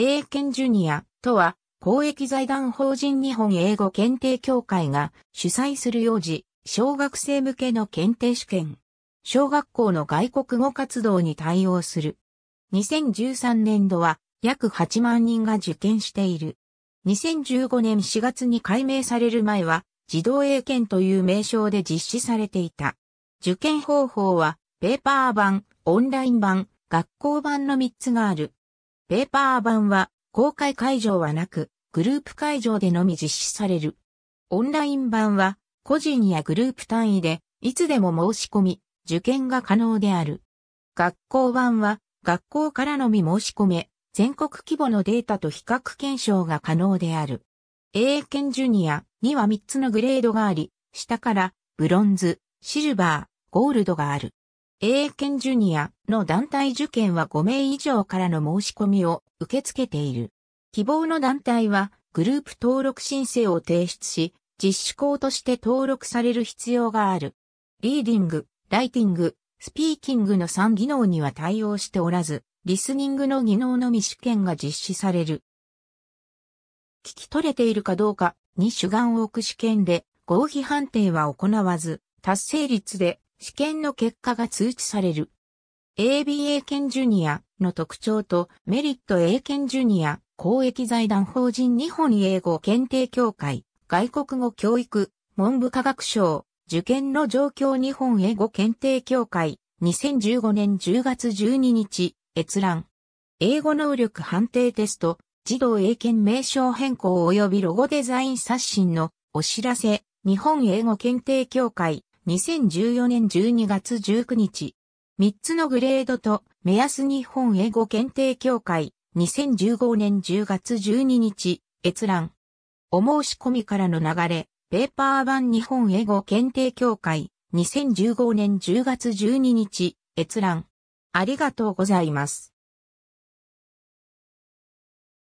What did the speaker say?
英検ジュニアとは、公益財団法人日本英語検定協会が主催する幼児、小学生向けの検定試験。小学校の外国語活動に対応する。2013年度は約8万人が受験している。2015年4月に改名される前は、児童英検という名称で実施されていた。受験方法は、ペーパー版、オンライン版、学校版の3つがある。ペーパー版は、公開会場はなく、グループ会場でのみ実施される。オンライン版は、個人やグループ単位で、いつでも申し込み、受験が可能である。学校版は、学校からのみ申し込め、全国規模のデータと比較検証が可能である。英検ジュニアには3つのグレードがあり、下からブロンズ、シルバー、ゴールドがある。英検ジュニアの団体受験は5名以上からの申し込みを受け付けている。希望の団体はグループ登録申請を提出し、実施校として登録される必要がある。リーディング、ライティング、スピーキングの3技能には対応しておらず、リスニングの技能のみ試験が実施される。聞き取れているかどうかに主眼を置く試験で合否判定は行わず、達成率で試験の結果が通知される。ABA 検ジュニアの特徴とメリット A 検ジュニア公益財団法人日本英語検定協会外国語教育文部科学省受験の状況日本英語検定協会2015年10月12日閲覧。英語能力判定テスト、児童英検名称変更及びロゴデザイン刷新のお知らせ、日本英語検定協会2014年12月19日。3つのグレードと目安日本英語検定協会2015年10月12日閲覧。お申し込みからの流れ、ペーパー版日本英語検定協会2015年10月12日閲覧。ありがとうございます。